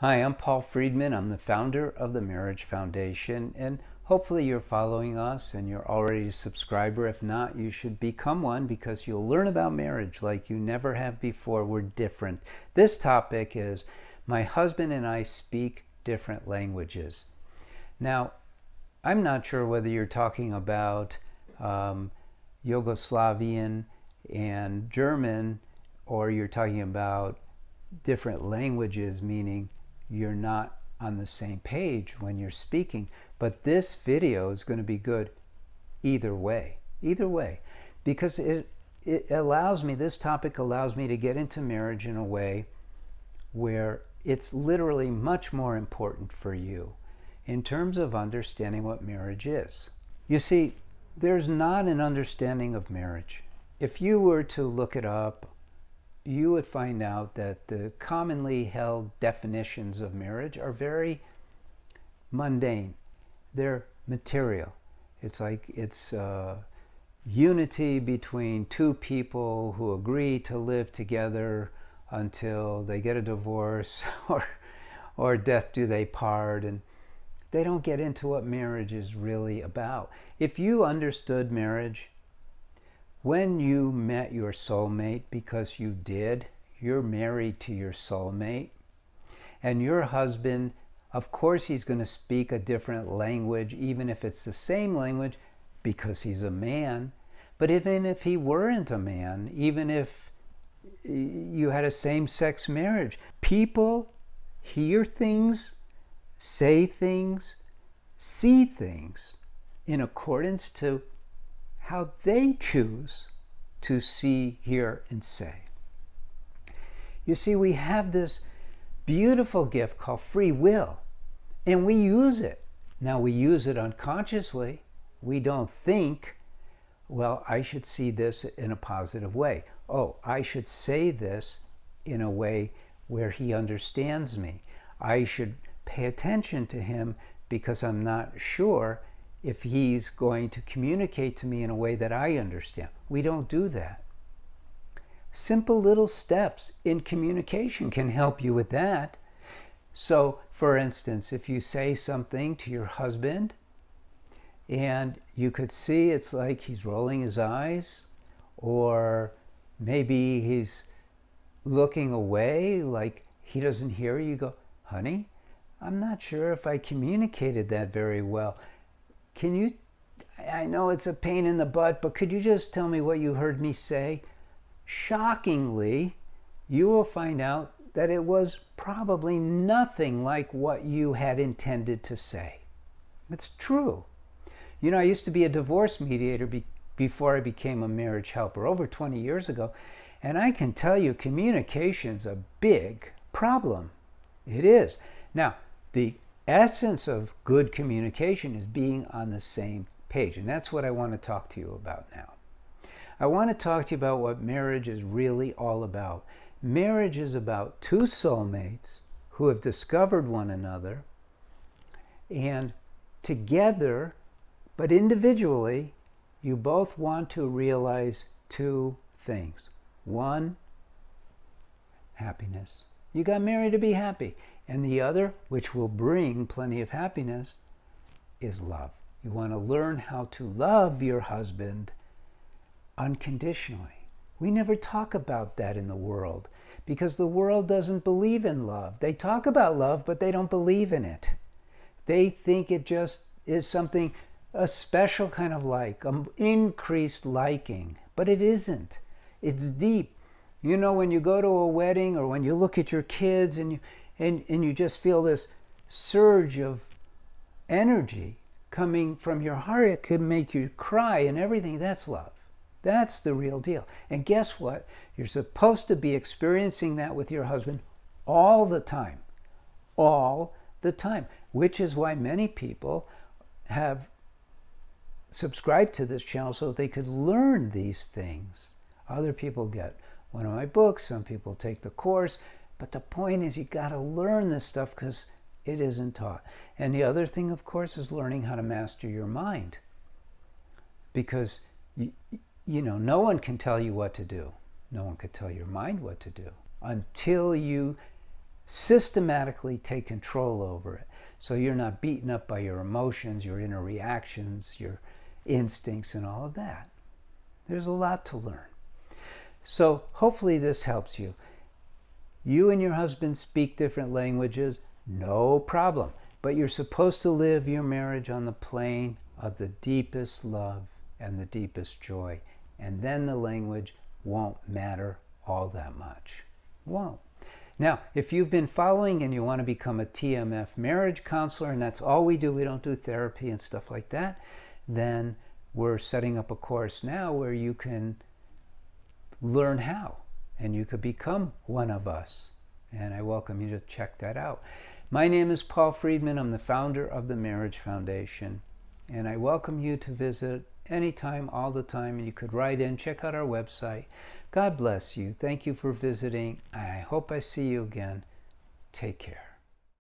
Hi, I'm Paul Friedman. I'm the founder of the Marriage Foundation, and hopefully you're following us and you're already a subscriber. If not, you should become one because you'll learn about marriage like you never have before. We're different. This topic is My husband and I speak different languages. Now, I'm not sure whether you're talking about um, Yugoslavian and German or you're talking about different languages, meaning you're not on the same page when you're speaking. But this video is going to be good either way, either way, because it, it allows me, this topic allows me to get into marriage in a way where it's literally much more important for you in terms of understanding what marriage is. You see, there's not an understanding of marriage. If you were to look it up you would find out that the commonly held definitions of marriage are very mundane. They're material. It's like it's uh, unity between two people who agree to live together until they get a divorce or or death do they part and they don't get into what marriage is really about. If you understood marriage when you met your soulmate, because you did, you're married to your soulmate, and your husband, of course, he's going to speak a different language, even if it's the same language, because he's a man. But even if he weren't a man, even if you had a same sex marriage, people hear things, say things, see things in accordance to how they choose to see, hear, and say. You see, we have this beautiful gift called free will, and we use it. Now, we use it unconsciously. We don't think, well, I should see this in a positive way. Oh, I should say this in a way where he understands me. I should pay attention to him because I'm not sure if he's going to communicate to me in a way that I understand. We don't do that. Simple little steps in communication can help you with that. So, for instance, if you say something to your husband and you could see it's like he's rolling his eyes, or maybe he's looking away like he doesn't hear you, you go, honey, I'm not sure if I communicated that very well. Can you, I know it's a pain in the butt, but could you just tell me what you heard me say? Shockingly, you will find out that it was probably nothing like what you had intended to say. It's true. You know, I used to be a divorce mediator be, before I became a marriage helper over 20 years ago, and I can tell you communication's a big problem. It is. Now, the essence of good communication is being on the same page. And that's what I want to talk to you about now. I want to talk to you about what marriage is really all about. Marriage is about two soulmates who have discovered one another and together, but individually, you both want to realize two things. One, happiness. You got married to be happy. And the other, which will bring plenty of happiness, is love. You want to learn how to love your husband unconditionally. We never talk about that in the world because the world doesn't believe in love. They talk about love, but they don't believe in it. They think it just is something, a special kind of like, an increased liking, but it isn't. It's deep. You know, when you go to a wedding or when you look at your kids and you, and, and you just feel this surge of energy coming from your heart. It could make you cry and everything. That's love. That's the real deal. And guess what? You're supposed to be experiencing that with your husband all the time. All the time. Which is why many people have subscribed to this channel so they could learn these things. Other people get one of my books, some people take the course, but the point is, you got to learn this stuff because it isn't taught. And the other thing, of course, is learning how to master your mind. Because, you, you know, no one can tell you what to do. No one can tell your mind what to do until you systematically take control over it. So you're not beaten up by your emotions, your inner reactions, your instincts, and all of that. There's a lot to learn. So hopefully this helps you. You and your husband speak different languages, no problem. But you're supposed to live your marriage on the plane of the deepest love and the deepest joy. And then the language won't matter all that much. Won't. Now, if you've been following and you want to become a TMF marriage counselor, and that's all we do, we don't do therapy and stuff like that, then we're setting up a course now where you can learn how and you could become one of us. And I welcome you to check that out. My name is Paul Friedman. I'm the founder of the Marriage Foundation. And I welcome you to visit anytime, all the time. And you could write in, check out our website. God bless you. Thank you for visiting. I hope I see you again. Take care.